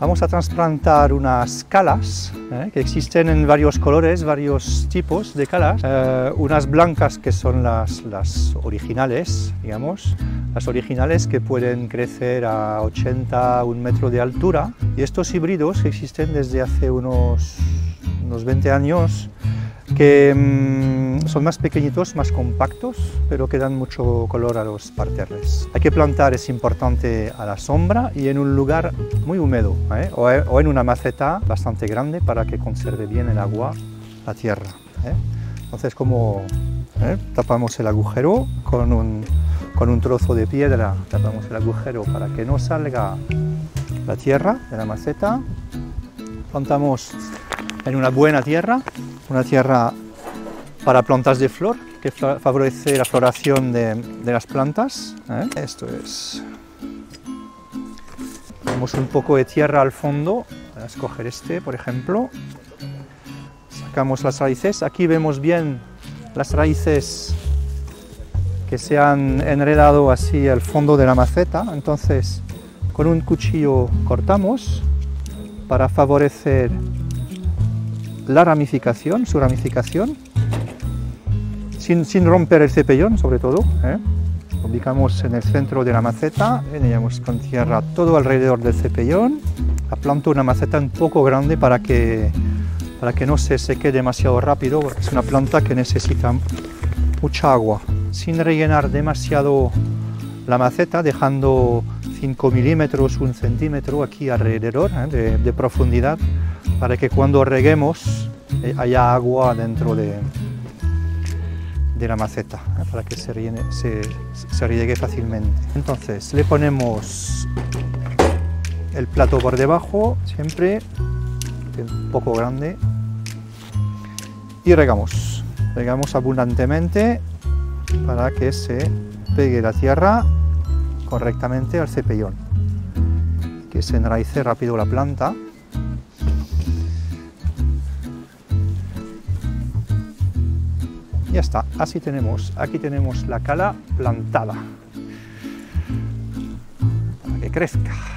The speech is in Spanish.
Vamos a trasplantar unas calas ¿eh? que existen en varios colores, varios tipos de calas. Eh, unas blancas que son las, las, originales, digamos, las originales que pueden crecer a 80, un metro de altura. Y estos híbridos que existen desde hace unos, unos 20 años que mm, son más pequeñitos, más compactos, pero que dan mucho color a los parterres. Hay que plantar, es importante, a la sombra y en un lugar muy húmedo, ¿eh? o, en una maceta bastante grande para que conserve bien el agua, la tierra. ¿eh? Entonces, como ¿eh? tapamos el agujero con un, con un trozo de piedra, tapamos el agujero para que no salga la tierra de la maceta, plantamos en una buena tierra, una tierra para plantas de flor, que favorece la floración de, las plantas. ¿eh? Esto es. Ponemos un poco de tierra al fondo, a escoger este, por ejemplo. Sacamos las raíces. Aquí vemos bien las raíces que se han enredado así al fondo de la maceta. Entonces, con un cuchillo cortamos para favorecer la ramificación, su ramificación, sin, sin romper el cepellón sobre todo. ¿eh? ubicamos en el centro de la maceta, venimos con tierra todo alrededor del cepellón, planto una maceta un poco grande para que, para que no se seque demasiado rápido, porque es una planta que necesita mucha agua, sin rellenar demasiado la maceta, dejando 5 milímetros, un centímetro aquí alrededor ¿eh? de profundidad para que cuando reguemos eh, haya agua dentro de, de la maceta, ¿eh? para que se, se, riegue fácilmente. Entonces le ponemos el plato por debajo, siempre un poco grande, y regamos. Regamos abundantemente para que se pegue la tierra correctamente al cepellón, que se enraice rápido la planta. Ya está, así tenemos, aquí tenemos la cala plantada para que crezca.